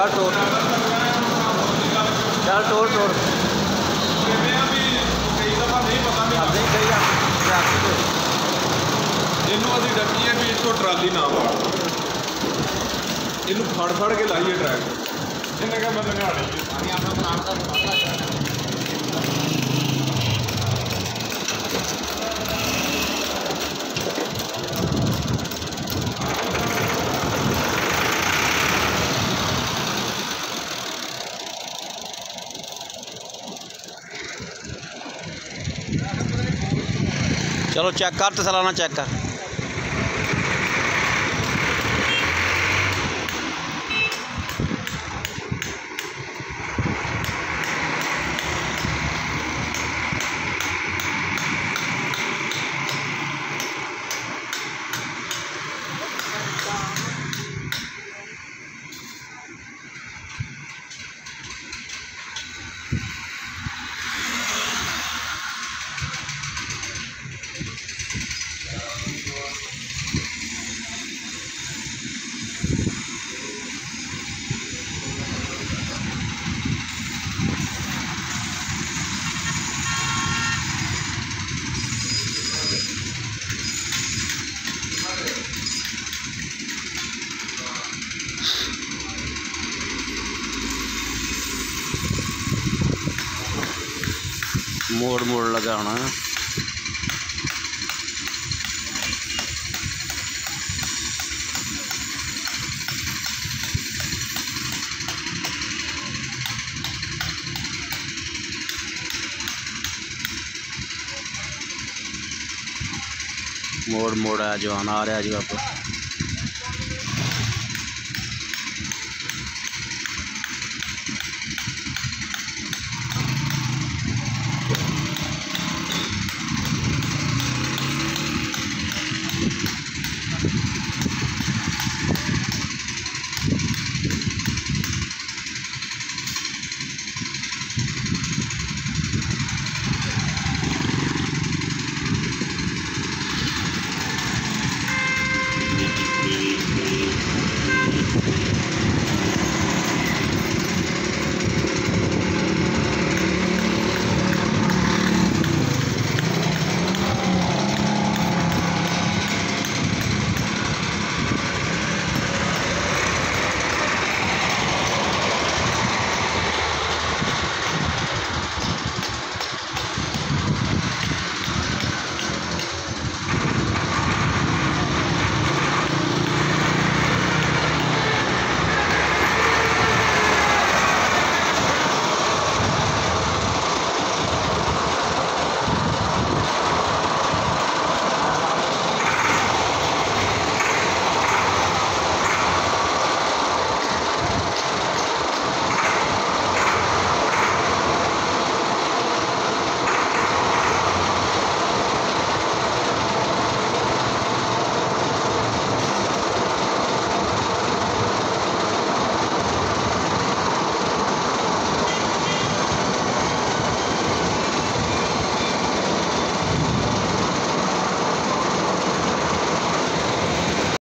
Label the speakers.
Speaker 1: ਚੱਲ ਟੋਰ ਚੱਲ ਟੋਰ ਟੋਰ ਅੱਗੇ ਗਈ ਆ।
Speaker 2: ਇਹਨੂੰ ਅਸੀਂ ਡੱਕੀਏ ਵੀ ਇੱਥੋਂ ਟਰਾਲੀ ਨਾ ਵਾੜ ਇਹਨੂੰ ਫੜ ਫੜ ਕੇ ਲਾਈਏ ਟਰੈਕ। ਇਹਨੇ ਕਿਹਾ ਮੈਂ ਤਾਂ ਨਿਹਾੜੀ
Speaker 1: ਚਲੋ ਚੈੱਕ ਕਰ ਤੇ ਸਾਲਾਨਾ ਚੈੱਕ ਕਰ। ਮੋੜ ਮੋੜ ਲਗਾ ਹੋਣਾ ਮੋੜ ਮੋੜ ਆ ਜਵਾਨ ਆ ਰਿਹਾ ਜੀ ਵਾਪਸ